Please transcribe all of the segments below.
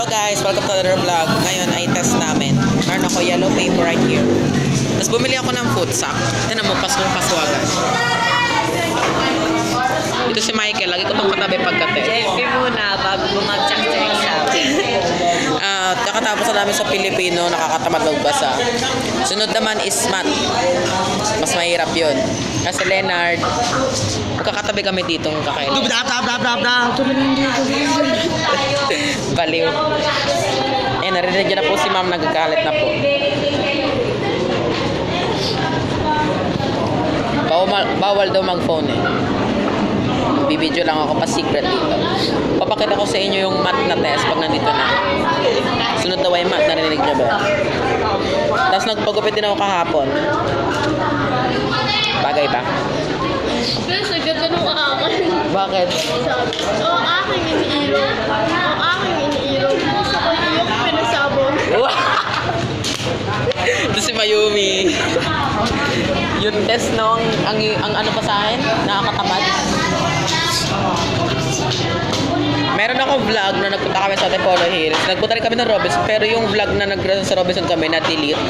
Hello guys, welcome to another vlog. Ngayon ay test namin. Meron ako yellow paper right here. Tapos bumili ako ng food sack. Tinan mo, pasong paswagan. Ito si Michael, lagi ko itong katabi pagka-test. JP muna bago bumagsak sa exam. At kakatapos na namin sa Pilipino, nakakatamad magbasa. Sunod naman is math. Mas mahirap yun. Kasi Leonard, magkakatabi kami dito ng kakain. Baliw. Eh, narinig niyo na po si ma'am nagagalit na po. Bawal, bawal daw mag-phone eh. Bibidyo lang ako pa secret dito. Papakita ko sa inyo yung math na test pag nandito na. Sunod daw ay math, narinig niyo ba? Tapos nagpagupit din ako kahapon. Bagay ba? Pero sa ganda nung akin. Bakit? Oo, aking iniilaw. Oo, aking iniilaw. Gusto ko iyok pinasabon. Ito si Mayumi. yung test no, ang, ang, ang ano pa sa akin, nakakatamad. Meron ako vlog na nagpunta kami sa Antipolo Hills. Nagpunta rin kami ng Robinson, pero yung vlog na nag sa Robinson kami na delete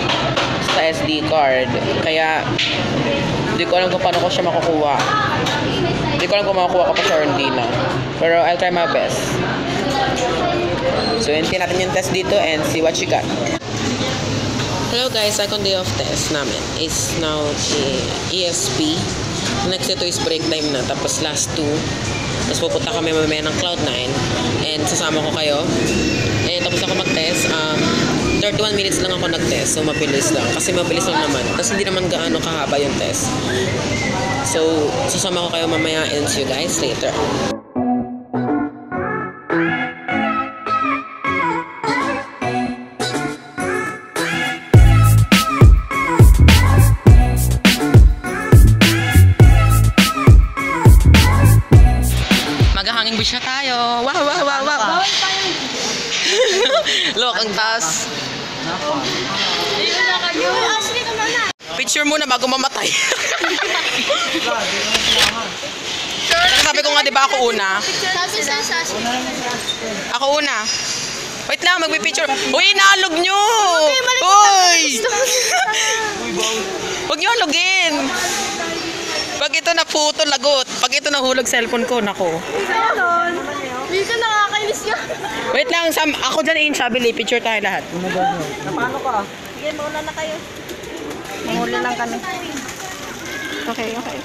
sa SD card. Kaya, hindi ko alam kung paano ko siya makukuha. Hindi ko alam kung makukuha ko pa siya hindi na. Pero I'll try my best. So, hinti natin yung test dito and see what you got. Hello guys, second day of test namin is now eh, ESP. Next ito is break time na, tapos last two. Tapos pupunta kami mamaya ng Cloud9 and sasama ko kayo. Eh, tapos ako mag-test. Um, 31 minutes lang ako nag-test, so mabilis lang. Kasi mabilis lang naman. Tapos hindi naman gaano kahaba yung test. So, sasama ko kayo mamaya and see you guys later. Look, ang taas. Picture muna bago mamatay. Sabi ko nga, di ba ako una? Ako una. Wait lang, magpipicture. Uy, naalog nyo! Uy! Huwag nyo alugin. Pag ito naputo, lagot. Pag ito nahulog cellphone ko, nako. Ganon. Hindi ka nakakainis ka. Wait lang, Sam, ako dyan in Shabili. Picture tayo lahat. Sige, mauna na kayo. Mahuli lang kami. Okay, okay.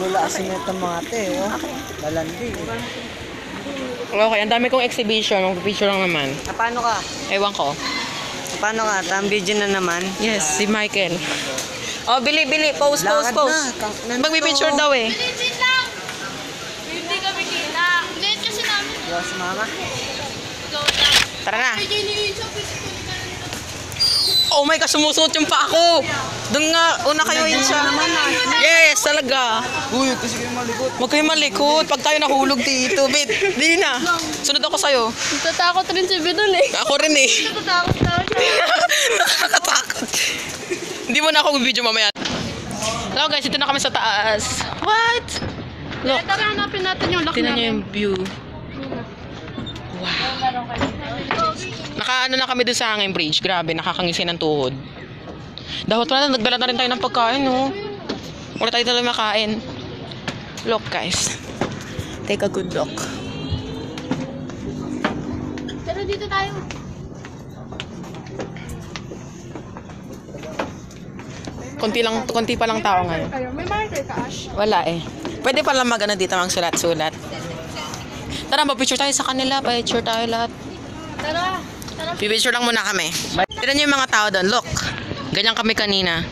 Wala kasi nito mga te, oh. Balandi. Okay, ang dami kong exhibition. Mag-picture lang naman. Ah, paano ka? Ewan ko. Paano ka? Tam video na naman. Yes, si Michael. Oh, bili, bili. Post, post, Lakad post. nandito. Magbipicture daw eh. Wait lang. Hindi kami kita. Late kasi namin. Yo, si mama. Ikaw lang. Tara na. Oh my gosh, sumusuot yung pa ako. Doon nga, una kayo yun siya. Yes, talaga. Uy, kasi kayo malikot. Huwag kayo malikot. Pag tayo nahulog dito, bit. Di na. Sunod ako sa'yo. Natatakot rin si Bidon eh. Ako rin eh. Natatakot na ako. Nakakatakot. Hindi mo na ako video mamaya. Hello guys, ito na kami sa taas. What? Look, Tara, hanapin natin yung lock tingnan niyo namin. yung view. Naka ano na kami doon sa hanging bridge. Grabe, nakakangisi ng tuhod. Dapat pala, nagdala na rin tayo ng pagkain, no? Wala tayo talaga makain. Look, guys. Take a good look. Pero dito tayo. Konti lang, konti pa lang tao ngayon. May marker ka, Ash? Wala eh. Pwede pala magana dito ang sulat-sulat. Tara, mag-picture tayo sa kanila. Pa-picture tayo lahat. Tara. Tara. Pipicture lang muna kami. Tignan niyo yung mga tao doon. Look. Ganyan kami kanina.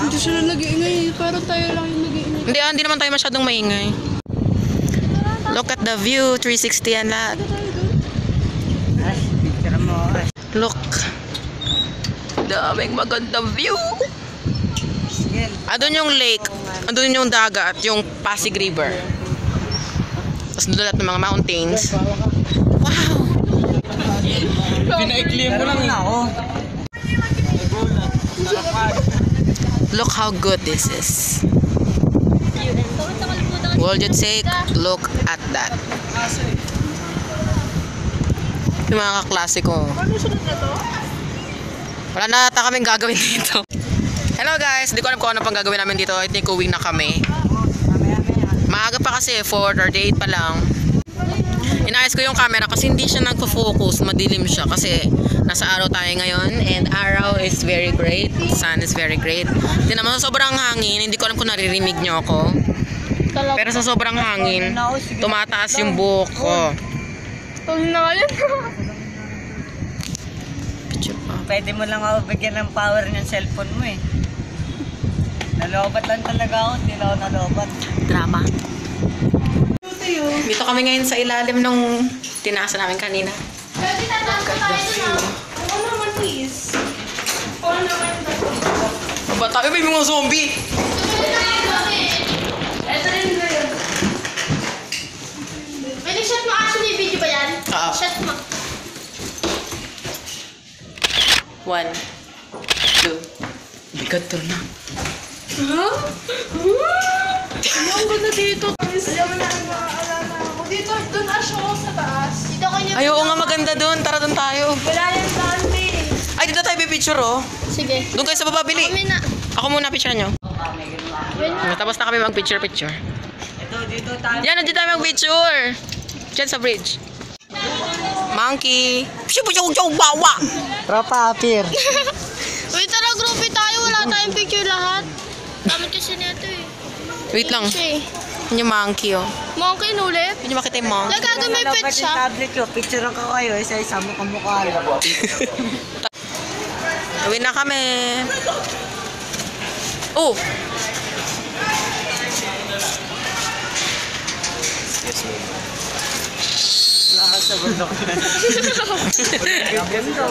Hindi sila nag-iingay. Pero tayo lang yung nag-iingay. Hindi, ah, hindi naman tayo masyadong maingay. Look at the view. 360 yan lahat. Look. Daming magandang view. Andun yung lake. Andun yung dagat. Yung Pasig River. Tapos doon lahat ng mga mountains. Wow! Pinaikli mo lang ako. Look how good this is. Will you take look at that? Yung mga kaklase? Wala na ata kaming gagawin dito. Hello guys, di ko alam kung ano pang gagawin namin dito. I think uwi na kami. Maaga pa kasi, 4.38 pa lang. Inayos ko yung camera kasi hindi siya nagpo-focus, madilim siya kasi nasa araw tayo ngayon and araw is very great, sun is very great. Hindi naman sa sobrang hangin, hindi ko alam kung naririnig nyo ako. Pero sa sobrang hangin, tumataas yung buhok ko. Pwede mo lang ako bigyan ng power ng cellphone mo eh. Nalobat lang talaga ako, hindi lang ako nalobat. Drama. Dito kami ngayon sa ilalim nung tinasa namin kanina. Pwede na tayo na. Oo naman, please. Oo naman. Ba tayo may mga zombie? Ito rin na yun. Pwede shot mo actually video ba yan? Oo. Shot mo. One, two. Bigat to na. Huh? Ang ganda dito. Ayaw mo na nag-aalala ako. Dito, doon na siya sa taas. Dito niya. Ay, oo nga maganda doon. Tara doon tayo. Wala yung dante. Ay, dito tayo pipicture oh. Sige. Doon kayo sa baba, bili. Kami na. Ako muna picture nyo. Wait na. Tapos na kami mag-picture-picture. Ito, dito tayo. Yan, nandito tayo mag-picture. Diyan sa bridge. Monkey. Piu, piu, piu, wawa. Tropa, appear. Wait, tara, groupie tayo. Wala tayong picture lahat. Damit kasi nito eh. Wait lang. Eh. Yun yung monkey oh. Monkey nulit. Hindi makita yung monkey. Lagaga may pet siya. tablet ko. Picturean ko kayo. Isa-isa mo kamukha. Uwi na kami. Oh! Lakas sa bundok na. Ganda.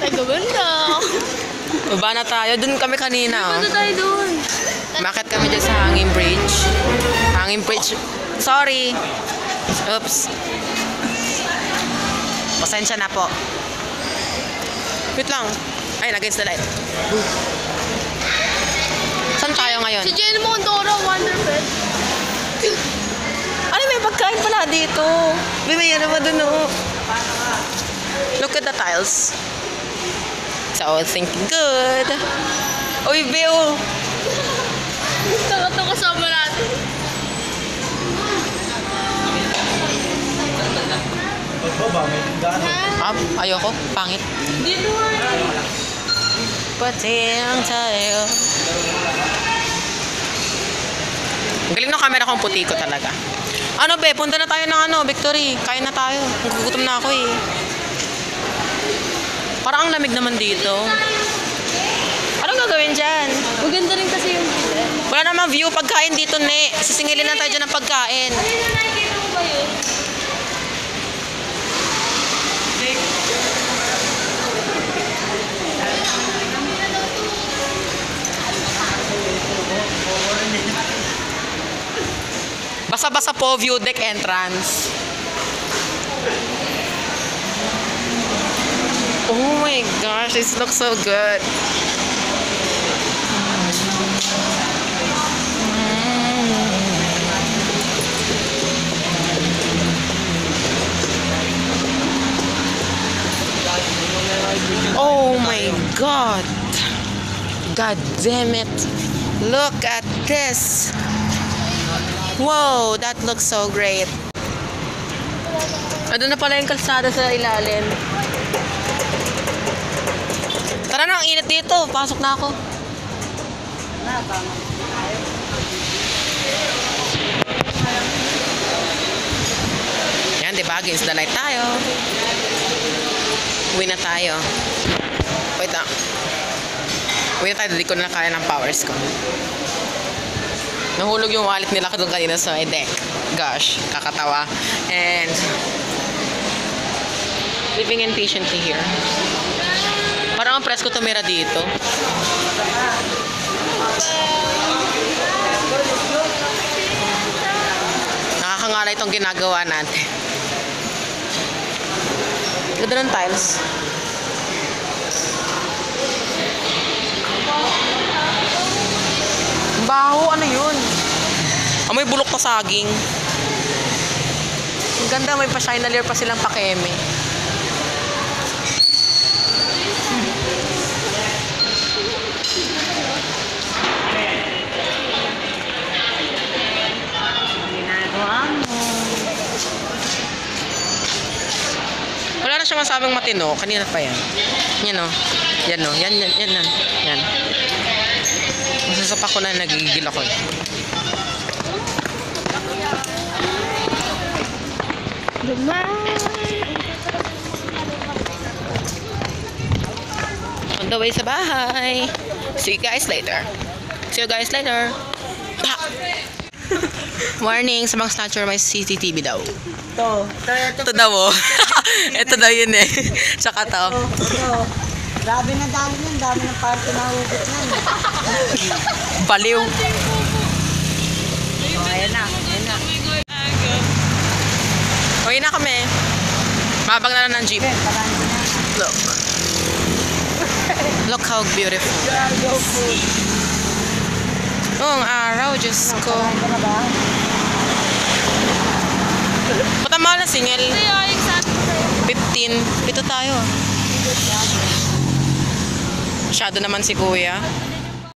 Ay, gaganda. Baba na tayo. Doon kami kanina oh. Punta tayo doon. Bakit kami dyan sa hanging bridge? Hanging bridge. Sorry. Oops. Pasensya na po. Wait lang. Ay, nag-against the light. Saan tayo ngayon? Si Jen Mondoro, Wonder Pet. Ano, may pagkain pala dito. May may ano ba dun, oh. Look at the tiles. It's all thinking good. Uy, Bill. Taka to kasama natin. Ah, ayoko. Pangit. Dito nga. Pati ang tayo. Galing ng camera kong puti ko talaga. Ano be, punta na tayo ng ano, Victory. Kain na tayo. Gugutom na ako eh. Parang ang lamig naman dito. Anong gagawin dyan? Maganda rin kasi yung. Wala namang view pagkain dito, ne. Sisingilin lang tayo ng pagkain. Ano yung nakikita ba yun? Basa-basa po, view deck entrance. Oh my gosh, this looks so good. Oh my god. God damn it. Look at this. Whoa, that looks so great. Ano na pala yung kalsada sa ilalim. Tara na, ang init dito. Pasok na ako. Yan, di ba? Against the light tayo. Uwi na tayo. Wait lang. Uwi na tayo. Hindi ko na kaya ng powers ko. Nahulog yung wallet nila doon kanina sa may deck. Gosh, kakatawa. And living in patiently here. Parang ang presko tumira dito. Nakakangalay itong ginagawa natin. Ganda ng tiles. Baho, ano yun? Amoy bulok pa saging. Ang ganda, may pa-chandelier pa silang pakeme. Masabing matino. Kanina pa yan. Yan o. Yan o. Yan, yan, yan, yan. Yan. Masasapa ko na nagigil ako. On the way sa bahay. See you guys later. See you guys later. Warning, sa mga snatcher may CCTV daw. Ito. Ito, ito. Ito daw oh. Ito daw yun eh. Tsaka to. Ito. Grabe na dami yan. Dami ng party na hugot yan. Baliw. Oh, ayan na. Ayan na. Uwi na kami. Mabang na lang ng jeep. Look. Look how beautiful. Go food. Ang araw, Diyos ko. Ba't ang mahal na singil? Kaya yung sabi ko sa'yo. 15. Pito tayo. Masyado naman si kuya.